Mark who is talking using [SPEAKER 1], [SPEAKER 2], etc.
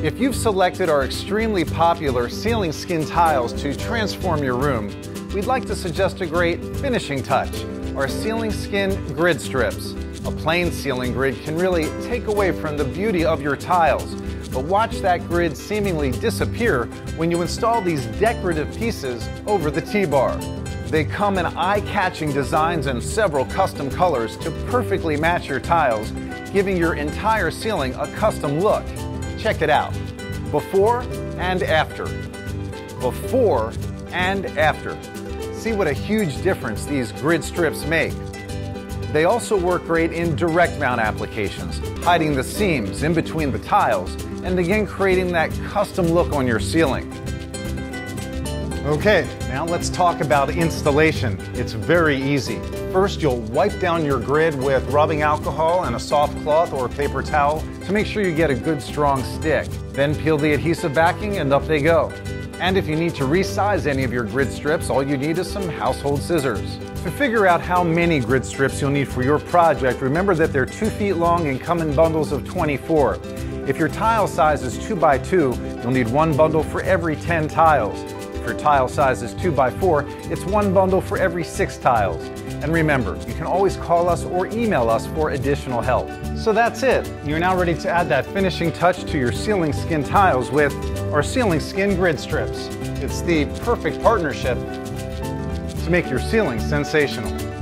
[SPEAKER 1] If you've selected our extremely popular ceiling skin tiles to transform your room, we'd like to suggest a great finishing touch, our ceiling skin grid strips. A plain ceiling grid can really take away from the beauty of your tiles, but watch that grid seemingly disappear when you install these decorative pieces over the T-bar. They come in eye-catching designs and several custom colors to perfectly match your tiles, giving your entire ceiling a custom look. Check it out. Before and after. Before and after. See what a huge difference these grid strips make. They also work great in direct mount applications, hiding the seams in between the tiles, and again creating that custom look on your ceiling. Okay, now let's talk about installation. It's very easy. First, you'll wipe down your grid with rubbing alcohol and a soft cloth or paper towel to make sure you get a good strong stick. Then peel the adhesive backing and up they go. And if you need to resize any of your grid strips, all you need is some household scissors. To figure out how many grid strips you'll need for your project, remember that they're two feet long and come in bundles of 24. If your tile size is 2 by 2 you'll need one bundle for every 10 tiles your tile size is 2 by 4 it's one bundle for every six tiles. And remember, you can always call us or email us for additional help. So that's it. You're now ready to add that finishing touch to your ceiling skin tiles with our ceiling skin grid strips. It's the perfect partnership to make your ceiling sensational.